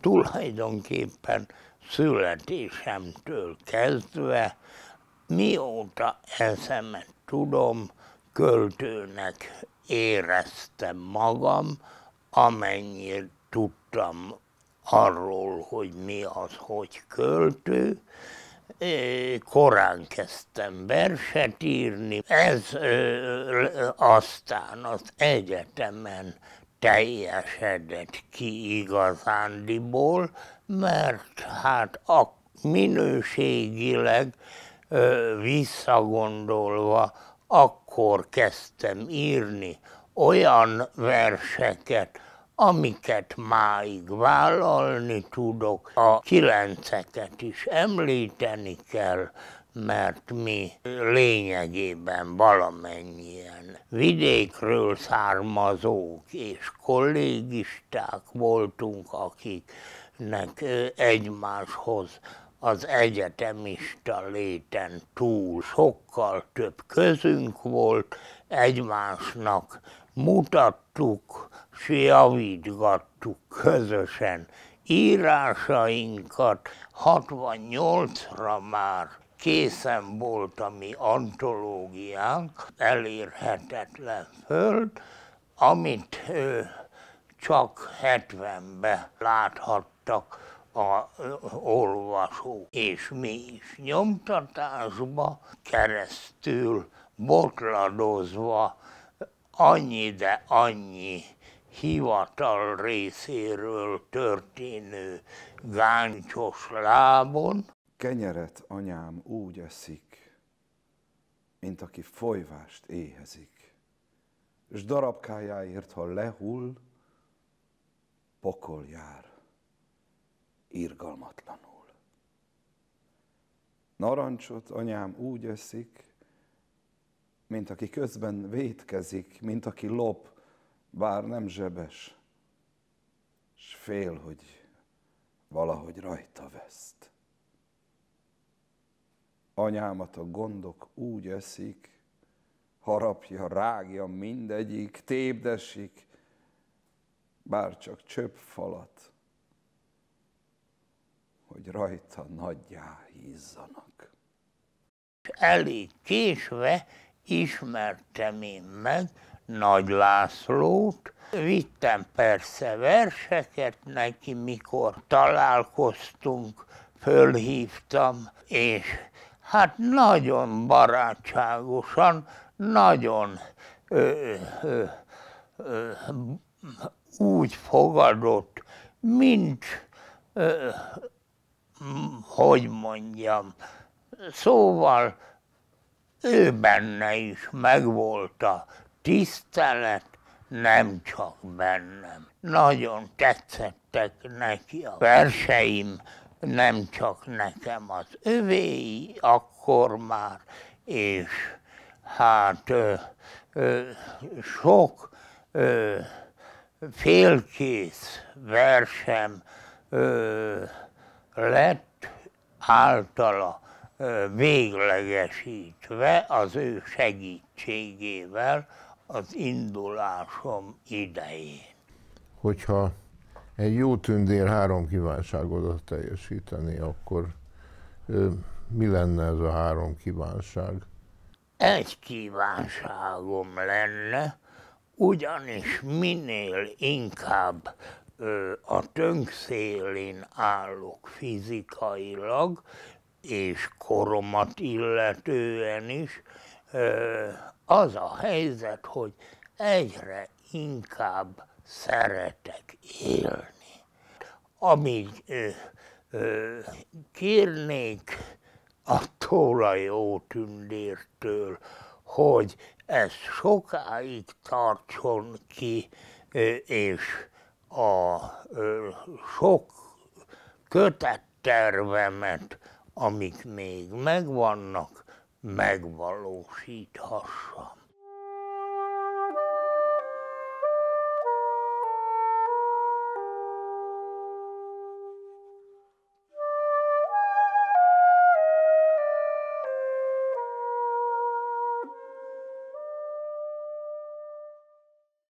tulajdonképpen születésemtől kezdve, mióta eszemet tudom, költőnek éreztem magam, amennyire tudtam arról, hogy mi az, hogy költő. Korán kezdtem verset írni, ez aztán az egyetemen teljesedett ki igazándiból, mert hát a minőségileg ö, visszagondolva akkor kezdtem írni olyan verseket, amiket máig vállalni tudok. A kilenceket is említeni kell, mert mi lényegében valamennyien vidékről származók és kollégisták voltunk, akiknek egymáshoz az egyetemista léten túl sokkal több közünk volt, egymásnak mutattuk, s javítgattuk közösen írásainkat. 68-ra már készen volt a mi antológiánk, elérhetetlen föld, amit ö, csak 70-ben láthattak a olvasó, és mi is nyomtatásba keresztül botladozva annyi, de annyi hivatal részéről történő gáncsos lábon. Kenyeret anyám úgy eszik, mint aki folyvást éhezik, és darabkájáért, ha lehull, pokol jár irgalmatlanul. Narancsot anyám úgy eszik, mint aki közben vétkezik, mint aki lop, bár nem zsebes, s fél, hogy valahogy rajta veszt. Anyámat a gondok úgy eszik, harapja, rágja mindegyik, tépdesik, bár csak csöpp falat, hogy rajta nagyjá hízzanak. Elég késve ismertem én meg Nagy Lászlót, vittem persze verseket neki, mikor találkoztunk, fölhívtam, és hát nagyon barátságosan, nagyon ö, ö, ö, úgy fogadott, mint ö, hogy mondjam, szóval ő benne is megvolt a tisztelet, nem csak bennem. Nagyon tetszettek neki a verseim, nem csak nekem az övéi akkor már, és hát ö, ö, sok ö, félkész versem ö, lett általa véglegesítve az ő segítségével az indulásom idején. Hogyha egy jó tündér három kívánságodat teljesíteni, akkor mi lenne ez a három kívánság? Egy kívánságom lenne, ugyanis minél inkább a tönkszélén állok fizikailag, és koromat illetően is, az a helyzet, hogy egyre inkább szeretek élni. Amíg kérnék attól a jó tündértől, hogy ez sokáig tartson ki, és a sok kötett tervemet amik még megvannak, megvalósíthassam.